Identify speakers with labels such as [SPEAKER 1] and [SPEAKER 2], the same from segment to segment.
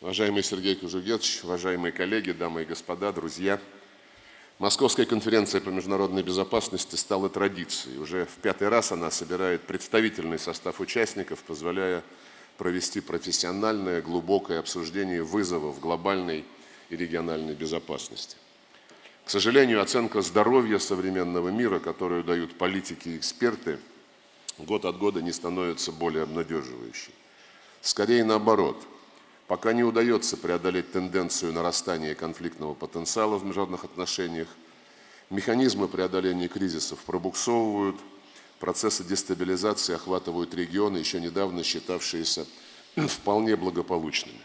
[SPEAKER 1] Уважаемый Сергей Кужугетович, уважаемые коллеги, дамы и господа, друзья. Московская конференция по международной безопасности стала традицией. Уже в пятый раз она собирает представительный состав участников, позволяя провести профессиональное, глубокое обсуждение вызовов глобальной и региональной безопасности. К сожалению, оценка здоровья современного мира, которую дают политики и эксперты, год от года не становится более обнадеживающей. Скорее наоборот – Пока не удается преодолеть тенденцию нарастания конфликтного потенциала в международных отношениях, механизмы преодоления кризисов пробуксовывают, процессы дестабилизации охватывают регионы, еще недавно считавшиеся вполне благополучными.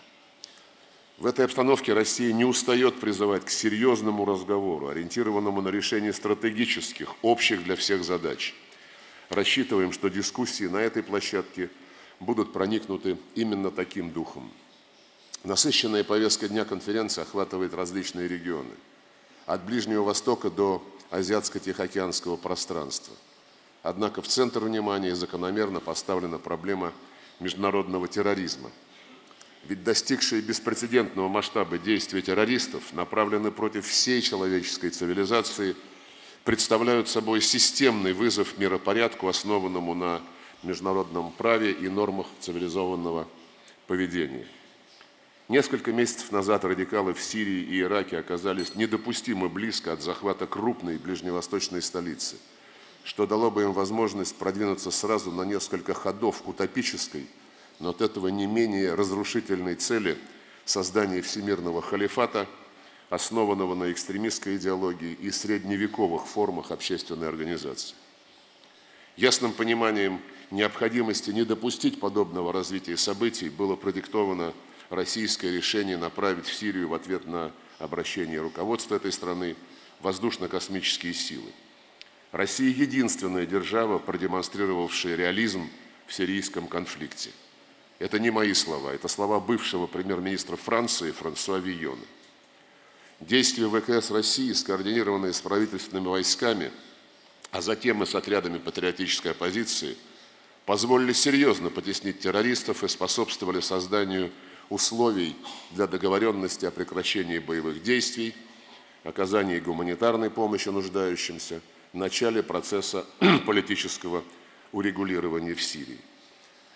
[SPEAKER 1] В этой обстановке Россия не устает призывать к серьезному разговору, ориентированному на решение стратегических, общих для всех задач. Рассчитываем, что дискуссии на этой площадке будут проникнуты именно таким духом – Насыщенная повестка дня конференции охватывает различные регионы, от Ближнего Востока до Азиатско-Тихоокеанского пространства. Однако в центр внимания закономерно поставлена проблема международного терроризма. Ведь достигшие беспрецедентного масштаба действия террористов направлены против всей человеческой цивилизации, представляют собой системный вызов миропорядку, основанному на международном праве и нормах цивилизованного поведения. Несколько месяцев назад радикалы в Сирии и Ираке оказались недопустимо близко от захвата крупной ближневосточной столицы, что дало бы им возможность продвинуться сразу на несколько ходов к утопической, но от этого не менее разрушительной цели создания всемирного халифата, основанного на экстремистской идеологии и средневековых формах общественной организации. Ясным пониманием необходимости не допустить подобного развития событий было продиктовано российское решение направить в Сирию в ответ на обращение руководства этой страны воздушно-космические силы. Россия – единственная держава, продемонстрировавшая реализм в сирийском конфликте. Это не мои слова, это слова бывшего премьер-министра Франции Франсуа Вийона. Действия ВКС России, скоординированные с правительственными войсками, а затем и с отрядами патриотической оппозиции, позволили серьезно потеснить террористов и способствовали созданию условий для договоренности о прекращении боевых действий, оказании гуманитарной помощи нуждающимся, начале процесса политического урегулирования в Сирии.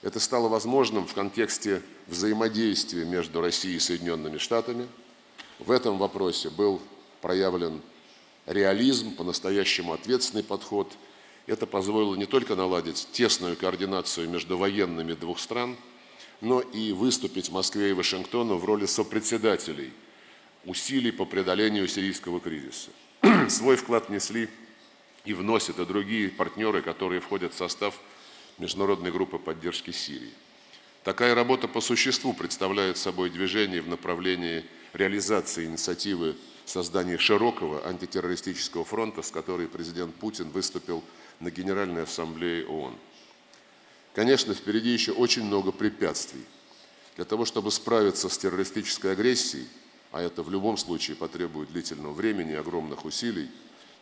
[SPEAKER 1] Это стало возможным в контексте взаимодействия между Россией и Соединенными Штатами. В этом вопросе был проявлен реализм, по-настоящему ответственный подход. Это позволило не только наладить тесную координацию между военными двух стран – но и выступить Москве и Вашингтону в роли сопредседателей усилий по преодолению сирийского кризиса. Свой вклад внесли и вносят и другие партнеры, которые входят в состав Международной группы поддержки Сирии. Такая работа по существу представляет собой движение в направлении реализации инициативы создания широкого антитеррористического фронта, с которой президент Путин выступил на Генеральной Ассамблее ООН. Конечно, впереди еще очень много препятствий. Для того, чтобы справиться с террористической агрессией, а это в любом случае потребует длительного времени и огромных усилий,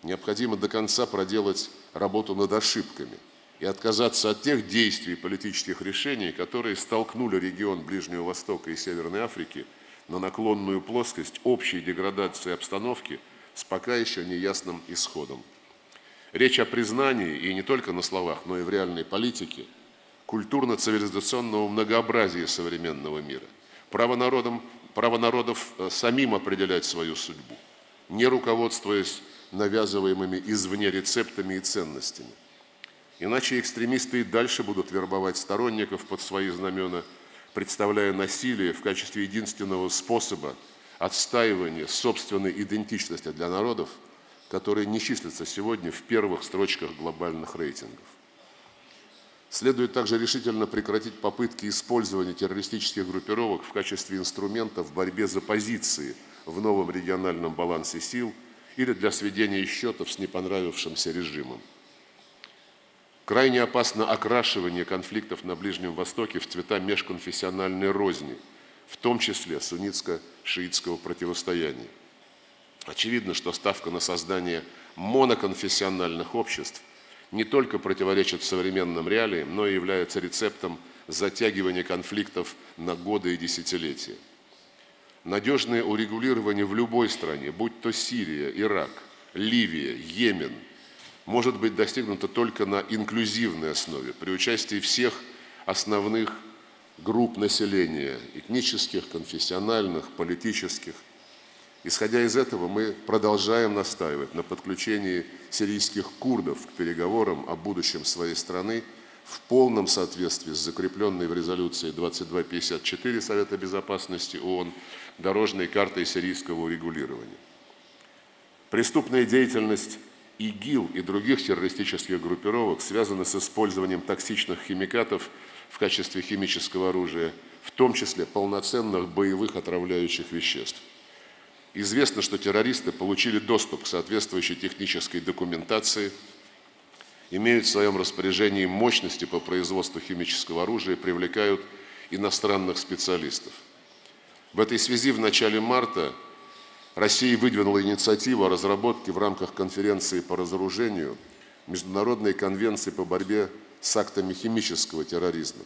[SPEAKER 1] необходимо до конца проделать работу над ошибками и отказаться от тех действий и политических решений, которые столкнули регион Ближнего Востока и Северной Африки на наклонную плоскость общей деградации обстановки с пока еще неясным исходом. Речь о признании, и не только на словах, но и в реальной политике – культурно-цивилизационного многообразия современного мира, право, народам, право народов э, самим определять свою судьбу, не руководствуясь навязываемыми извне рецептами и ценностями. Иначе экстремисты и дальше будут вербовать сторонников под свои знамена, представляя насилие в качестве единственного способа отстаивания собственной идентичности для народов, которые не числятся сегодня в первых строчках глобальных рейтингов. Следует также решительно прекратить попытки использования террористических группировок в качестве инструмента в борьбе за позиции в новом региональном балансе сил или для сведения счетов с непонравившимся режимом. Крайне опасно окрашивание конфликтов на Ближнем Востоке в цвета межконфессиональной розни, в том числе суннитско-шиитского противостояния. Очевидно, что ставка на создание моноконфессиональных обществ – не только противоречит современным реалиям, но и является рецептом затягивания конфликтов на годы и десятилетия. Надежное урегулирование в любой стране, будь то Сирия, Ирак, Ливия, Йемен, может быть достигнуто только на инклюзивной основе, при участии всех основных групп населения, этнических, конфессиональных, политических. Исходя из этого, мы продолжаем настаивать на подключении сирийских курдов к переговорам о будущем своей страны в полном соответствии с закрепленной в резолюции 2254 Совета Безопасности ООН дорожной картой сирийского урегулирования. Преступная деятельность ИГИЛ и других террористических группировок связана с использованием токсичных химикатов в качестве химического оружия, в том числе полноценных боевых отравляющих веществ. Известно, что террористы получили доступ к соответствующей технической документации, имеют в своем распоряжении мощности по производству химического оружия и привлекают иностранных специалистов. В этой связи в начале марта Россия выдвинула инициативу о разработке в рамках конференции по разоружению Международной конвенции по борьбе с актами химического терроризма.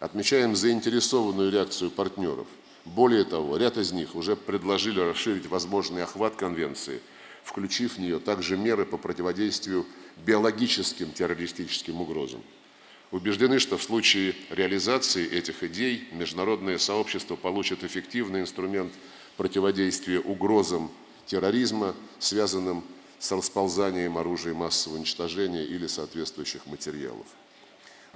[SPEAKER 1] Отмечаем заинтересованную реакцию партнеров. Более того, ряд из них уже предложили расширить возможный охват конвенции, включив в нее также меры по противодействию биологическим террористическим угрозам. Убеждены, что в случае реализации этих идей международное сообщество получит эффективный инструмент противодействия угрозам терроризма, связанным с расползанием оружия массового уничтожения или соответствующих материалов.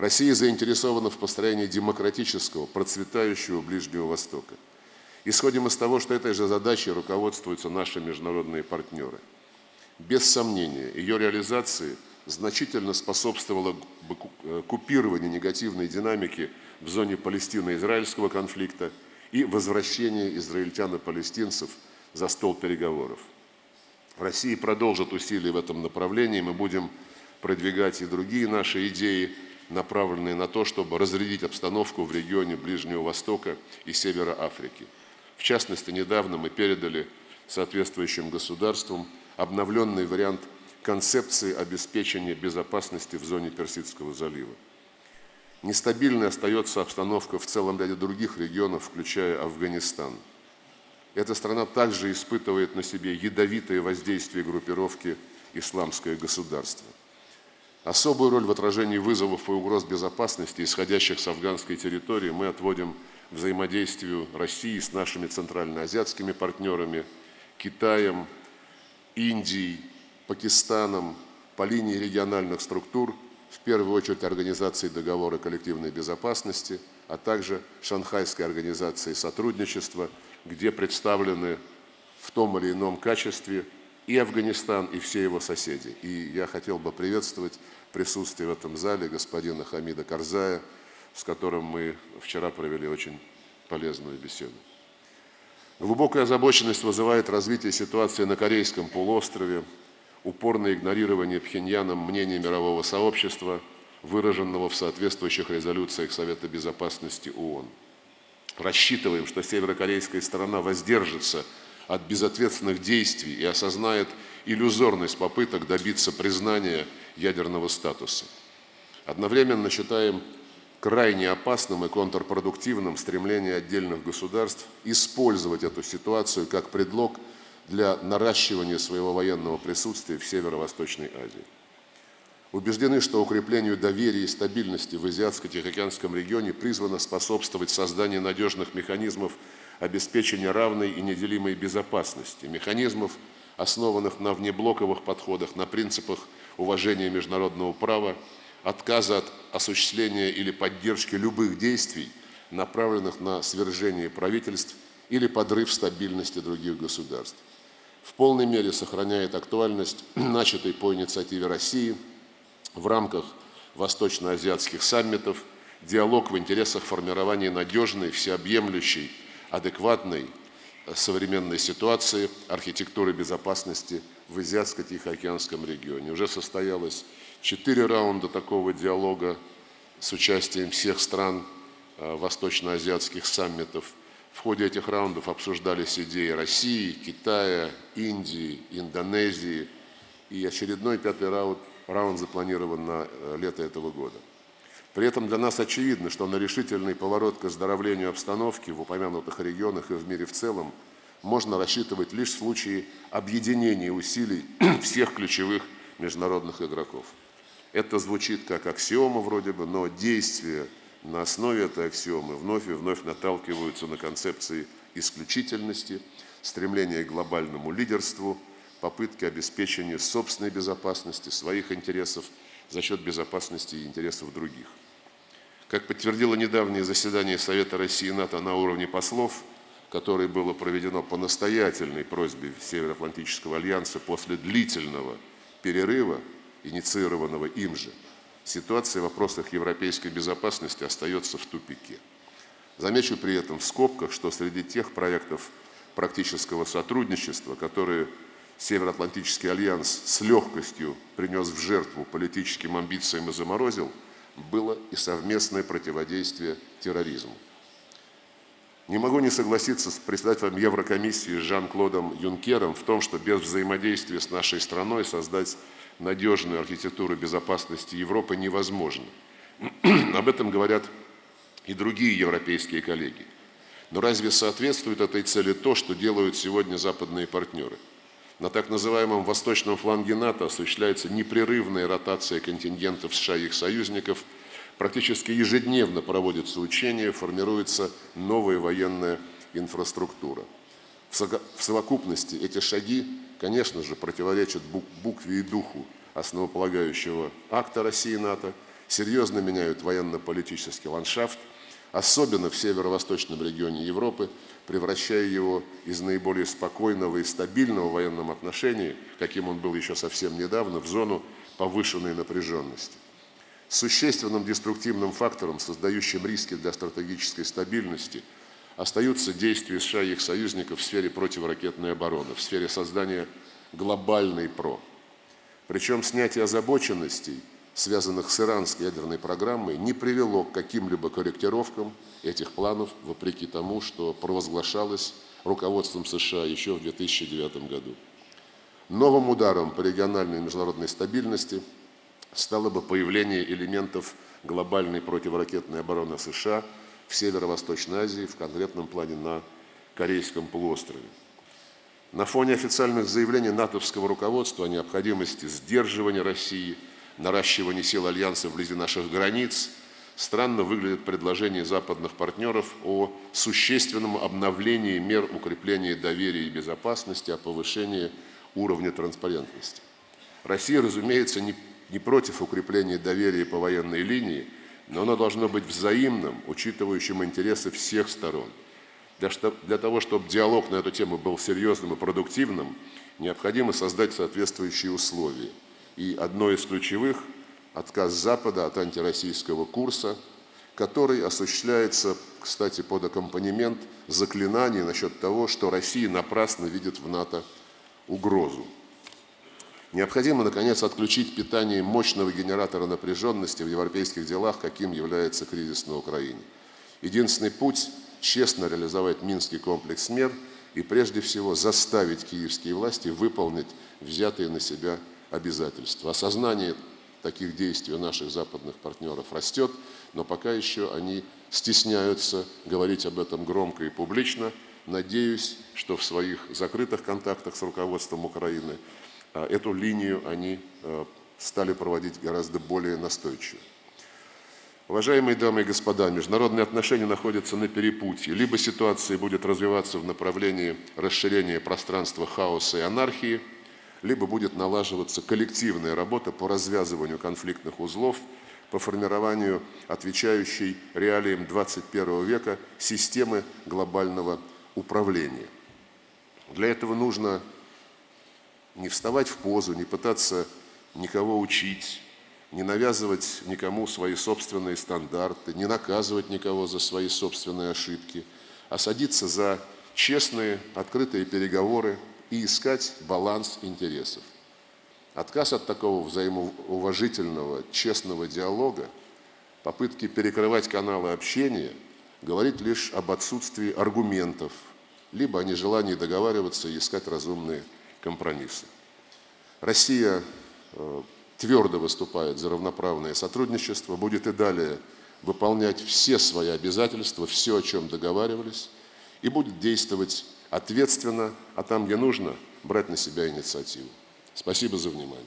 [SPEAKER 1] Россия заинтересована в построении демократического, процветающего Ближнего Востока. Исходим из того, что этой же задачей руководствуются наши международные партнеры. Без сомнения, ее реализации – значительно способствовало э, купированию негативной динамики в зоне Палестино-Израильского конфликта и возвращению израильтян и палестинцев за стол переговоров. Россия продолжит усилия в этом направлении, мы будем продвигать и другие наши идеи, направленные на то, чтобы разрядить обстановку в регионе Ближнего Востока и Севера Африки. В частности, недавно мы передали соответствующим государствам обновленный вариант концепции обеспечения безопасности в зоне Персидского залива. Нестабильной остается обстановка в целом ряде других регионов, включая Афганистан. Эта страна также испытывает на себе ядовитое воздействие группировки «Исламское государство». Особую роль в отражении вызовов и угроз безопасности, исходящих с афганской территории, мы отводим взаимодействию России с нашими центральноазиатскими партнерами, Китаем, Индией, Пакистаном по линии региональных структур, в первую очередь Организации договора коллективной безопасности, а также Шанхайской организации сотрудничества, где представлены в том или ином качестве и Афганистан, и все его соседи. И я хотел бы приветствовать присутствие в этом зале господина Хамида Карзая, с которым мы вчера провели очень полезную беседу. Глубокая озабоченность вызывает развитие ситуации на Корейском полуострове, упорное игнорирование Пхеньяном мнения мирового сообщества, выраженного в соответствующих резолюциях Совета Безопасности ООН. Рассчитываем, что северокорейская сторона воздержится от безответственных действий и осознает иллюзорность попыток добиться признания ядерного статуса. Одновременно считаем крайне опасным и контрпродуктивным стремление отдельных государств использовать эту ситуацию как предлог – для наращивания своего военного присутствия в Северо-Восточной Азии. Убеждены, что укреплению доверия и стабильности в Азиатско-Тихоокеанском регионе призвано способствовать созданию надежных механизмов обеспечения равной и неделимой безопасности, механизмов, основанных на внеблоковых подходах, на принципах уважения международного права, отказа от осуществления или поддержки любых действий, направленных на свержение правительств или подрыв стабильности других государств. В полной мере сохраняет актуальность начатой по инициативе России в рамках восточноазиатских саммитов диалог в интересах формирования надежной, всеобъемлющей, адекватной э, современной ситуации архитектуры безопасности в Азиатско-Тихоокеанском регионе. Уже состоялось четыре раунда такого диалога с участием всех стран э, восточноазиатских саммитов – в ходе этих раундов обсуждались идеи России, Китая, Индии, Индонезии. И очередной пятый раунд, раунд запланирован на э, лето этого года. При этом для нас очевидно, что на решительный поворот к оздоровлению обстановки в упомянутых регионах и в мире в целом можно рассчитывать лишь в случае объединения усилий всех ключевых международных игроков. Это звучит как аксиома вроде бы, но действия на основе этой аксиомы вновь и вновь наталкиваются на концепции исключительности, стремления к глобальному лидерству, попытки обеспечения собственной безопасности, своих интересов за счет безопасности и интересов других. Как подтвердило недавнее заседание Совета России и НАТО на уровне послов, которое было проведено по настоятельной просьбе Североатлантического альянса после длительного перерыва, инициированного им же, ситуация в вопросах европейской безопасности остается в тупике. Замечу при этом в скобках, что среди тех проектов практического сотрудничества, которые Североатлантический альянс с легкостью принес в жертву политическим амбициям и заморозил, было и совместное противодействие терроризму. Не могу не согласиться с председателем Еврокомиссии Жан-Клодом Юнкером в том, что без взаимодействия с нашей страной создать надежную архитектуру безопасности Европы невозможно. Об этом говорят и другие европейские коллеги. Но разве соответствует этой цели то, что делают сегодня западные партнеры? На так называемом восточном фланге НАТО осуществляется непрерывная ротация контингентов США и их союзников. Практически ежедневно проводятся учения, формируется новая военная инфраструктура. В совокупности эти шаги, конечно же, противоречат букве и духу основополагающего акта России и НАТО, серьезно меняют военно-политический ландшафт, особенно в северо-восточном регионе Европы, превращая его из наиболее спокойного и стабильного в военном отношении, каким он был еще совсем недавно, в зону повышенной напряженности. Существенным деструктивным фактором, создающим риски для стратегической стабильности, остаются действия США и их союзников в сфере противоракетной обороны, в сфере создания глобальной ПРО. Причем снятие озабоченностей – связанных с иранской ядерной программой, не привело к каким-либо корректировкам этих планов, вопреки тому, что провозглашалось руководством США еще в 2009 году. Новым ударом по региональной и международной стабильности стало бы появление элементов глобальной противоракетной обороны США в Северо-Восточной Азии, в конкретном плане на Корейском полуострове. На фоне официальных заявлений натовского руководства о необходимости сдерживания России – наращивании сил Альянса вблизи наших границ, странно выглядит предложение западных партнеров о существенном обновлении мер укрепления доверия и безопасности, о повышении уровня транспарентности. Россия, разумеется, не, не против укрепления доверия по военной линии, но оно должно быть взаимным, учитывающим интересы всех сторон. Для, для того, чтобы диалог на эту тему был серьезным и продуктивным, необходимо создать соответствующие условия – и одно из ключевых – отказ Запада от антироссийского курса, который осуществляется, кстати, под аккомпанемент заклинаний насчет того, что Россия напрасно видит в НАТО угрозу. Необходимо, наконец, отключить питание мощного генератора напряженности в европейских делах, каким является кризис на Украине. Единственный путь – честно реализовать Минский комплекс мер и, прежде всего, заставить киевские власти выполнить взятые на себя обязательства. Осознание таких действий наших западных партнеров растет, но пока еще они стесняются говорить об этом громко и публично. Надеюсь, что в своих закрытых контактах с руководством Украины а, эту линию они а, стали проводить гораздо более настойчиво. Уважаемые дамы и господа, международные отношения находятся на перепутье. Либо ситуация будет развиваться в направлении расширения пространства хаоса и анархии – либо будет налаживаться коллективная работа по развязыванию конфликтных узлов, по формированию отвечающей реалиям 21 века системы глобального управления. Для этого нужно не вставать в позу, не пытаться никого учить, не навязывать никому свои собственные стандарты, не наказывать никого за свои собственные ошибки, а садиться за честные, открытые переговоры, и искать баланс интересов. Отказ от такого взаимоуважительного, честного диалога, попытки перекрывать каналы общения говорит лишь об отсутствии аргументов, либо о нежелании договариваться и искать разумные компромиссы. Россия э, твердо выступает за равноправное сотрудничество, будет и далее выполнять все свои обязательства, все, о чем договаривались, и будет действовать ответственно, а там, где нужно, брать на себя инициативу. Спасибо за внимание.